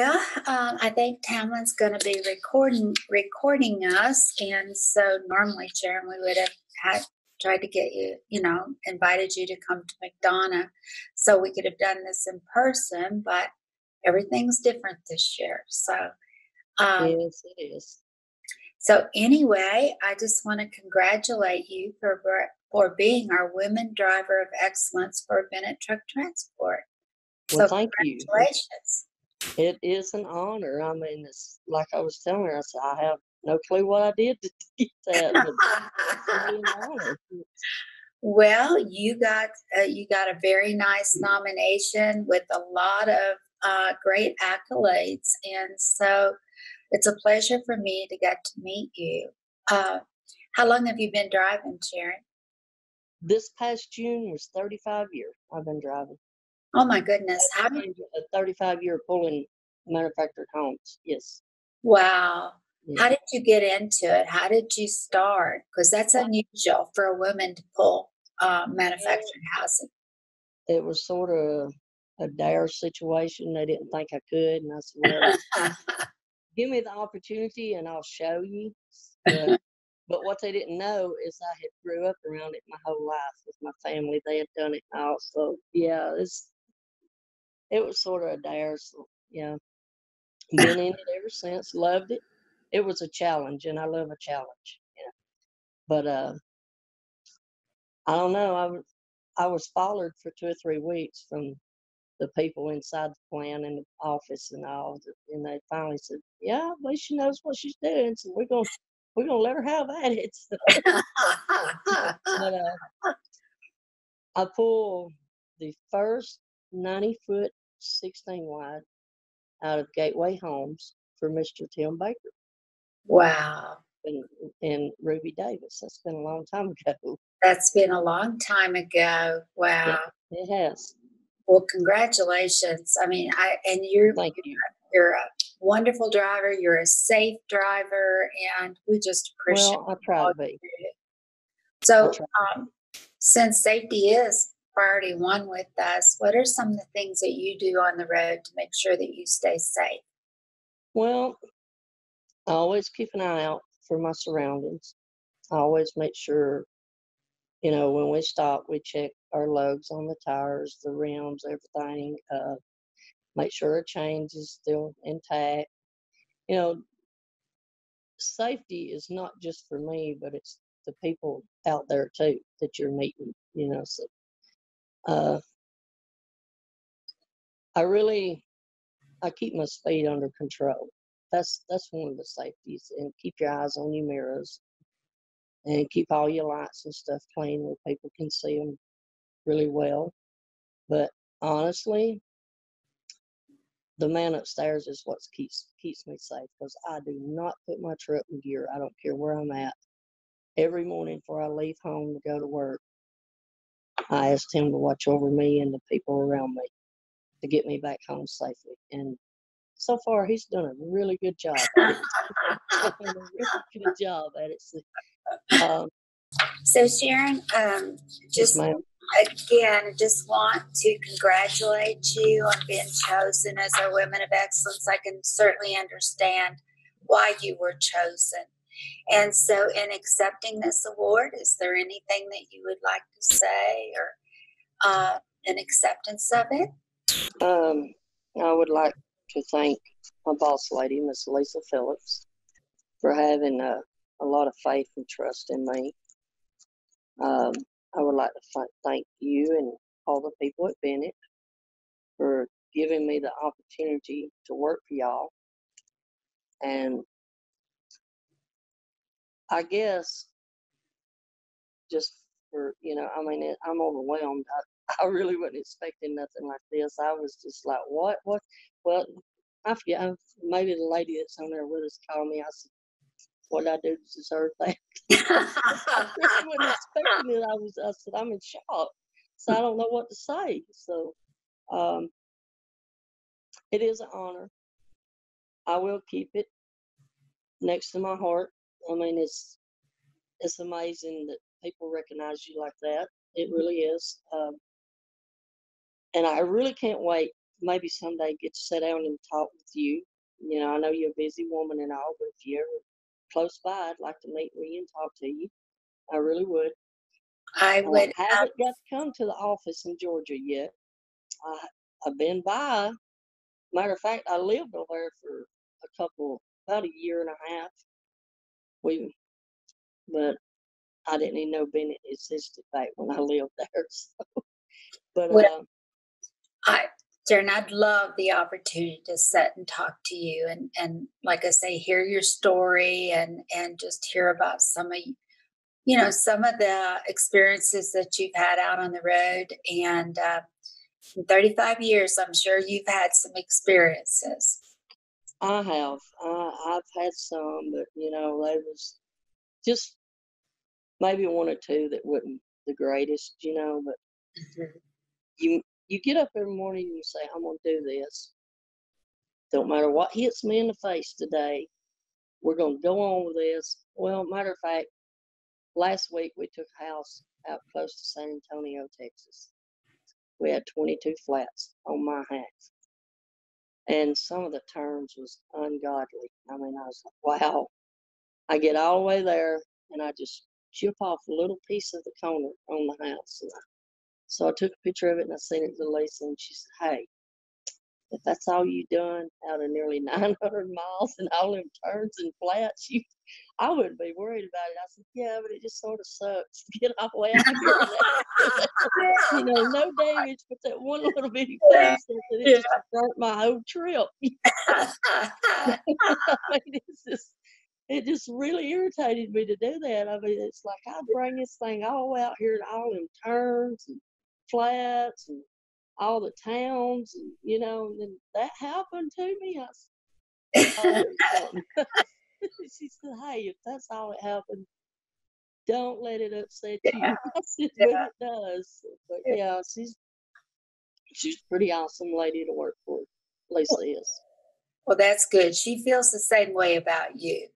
Well, um, I think Tamlin's going to be recording recording us, and so normally, Sharon, we would have had tried to get you, you know, invited you to come to McDonough, so we could have done this in person. But everything's different this year, so um, Yes, it is. so anyway, I just want to congratulate you for for being our Women Driver of Excellence for Bennett Truck Transport. Well, So thank you. It is an honor. I mean, it's like I was telling her, I said, I have no clue what I did to get that, but it's really an honor. Well, you got uh, you got a very nice nomination with a lot of uh, great accolades, and so it's a pleasure for me to get to meet you. Uh, how long have you been driving, Sharon? This past June was 35 years I've been driving. Oh my goodness! How did, A 35 year pulling manufactured homes. Yes. wow! Yeah. How did you get into it? How did you start? Because that's unusual for a woman to pull uh, manufactured housing. It was sort of a dare situation. They didn't think I could. And I said, well, give me the opportunity and I'll show you. But what they didn't know is I had grew up around it my whole life with my family. They had done it all. So yeah, it's it was sort of a dare. So yeah, been in it ever since. Loved it. It was a challenge, and I love a challenge. Yeah, but uh, I don't know. I was I was followed for two or three weeks from the people inside the plant and the office and all, and they finally said, "Yeah, well, she knows what she's doing, so we're gonna we're gonna let her have at it." But uh, I pulled the first 90 foot, 16 wide out of Gateway Homes for Mr. Tim Baker wow, and, and Ruby Davis. That's been a long time ago. that's been a long time ago. Wow. It has. Well, congratulations. I mean, I and you're Thank you. you're a wonderful driver. You're a safe driver, and we just appreciate. Well, I try to be. So, um, since safety is priority one with us, what are some of the things that you do on the road to make sure that you stay safe? Well, I always keep an eye out for my surroundings. I always make sure, you know, when we stop, we check our lugs on the tires, the rims, everything. Uh, make sure our chains is still intact. You know, safety is not just for me, but it's the people out there too that you're meeting. You know, so uh, I really I keep my speed under control. That's that's one of the safeties, and keep your eyes on your mirrors, and keep all your lights and stuff clean where people can see them really well. But honestly, the man upstairs is what keeps keeps me safe because I do not put my truck in gear. I don't care where I'm at. Every morning before I leave home to go to work, I asked him to watch over me and the people around me to get me back home safely. And so far, he's done a really good job. At it. He's done a really good job at it. So, um, So, Sharon, um, just ma'am. again, just want to congratulate you on being chosen as our Women of Excellence. I can certainly understand why you were chosen. And so, in accepting this award, is there anything that you would like to say or uh, in acceptance of it? Um, I would like to thank my boss lady, Miss Lisa Phillips, for having uh, a lot of faith and trust in me. Um, I would like to th- thank you and all the people at Bennett for giving me the opportunity to work for y'all. And I guess just for, you know, I mean, I'm overwhelmed. I, I really wasn't expecting nothing like this. I was just like, what? What? Well, I forget. I, maybe the lady that's on there with us called me. I said, what did I do to deserve that? I wasn't expecting it. I was, I said, I'm in shock. So I don't know what to say. So um, it is an honor. I will keep it next to my heart. I mean, it's it's amazing that people recognize you like that. It really is. Um, and I really can't wait maybe someday get to sit down and talk with you. You know, I know you're a busy woman and all, but if you're close by, I'd like to meet with you and talk to you. I really would. I would. I haven't got to come to the office in Georgia yet. I, I've been by. Matter of fact, I lived over there for a couple, about a year and a half. We, but I didn't even know Bennett existed back when I lived there. So, but Well, uh, I, Sharon, I'd love the opportunity to sit and talk to you and, and like I say, hear your story and, and just hear about some of, you know, some of the experiences that you've had out on the road. And uh, in 35 years, I'm sure you've had some experiences. I have. I, I've had some, but you know, they was just maybe one or two that wasn't the greatest, you know. But mm-hmm. you you get up every morning and you say, I'm gonna do this. Don't matter what hits me in the face today, we're gonna go on with this. Well, matter of fact, last week we took a house out close to San Antonio, Texas. We had 22 flats on my half. And some of the terms was ungodly. I mean, I was like, wow. I get all the way there and I just chip off a little piece of the corner on the house. I, so I took a picture of it and I sent it to Lisa and she said, hey, if that's all you done out of nearly 900 miles and all them turns and flats, you, I wouldn't be worried about it. I said, yeah, but it just sort of sucks to get all the way out here. you know, no damage, but that one little bitty place that it just burnt my whole trip. I mean, it's just, it just really irritated me to do that. I mean, it's like I bring this thing all out here and all them turns and flats and all the towns, and you know, and then that happened to me. I said, "Oh, uh, she said, "Hey, if that's all that happened, don't let it upset you." Yeah. I said, "But Yeah. it does." But Yeah. yeah, she's she's a pretty awesome lady to work for. Lisa is. well, that's good. She feels the same way about you.